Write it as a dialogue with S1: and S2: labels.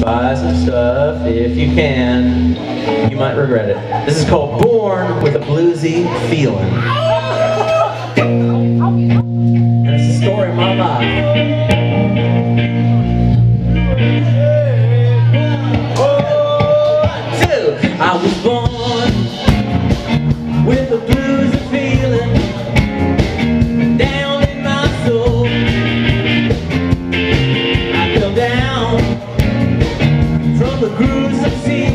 S1: buy some stuff if you can. You might regret it. This is called Born with a Bluesy Feeling. who succeeds.